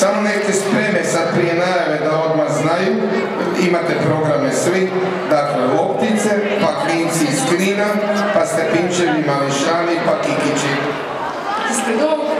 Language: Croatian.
Samo neke spreme sad prije najave da odmah znaju, imate programe svi, dakle loptice, pa klinci iz klina, pa stepinčevi mališani, pa kikići. Ste dobro?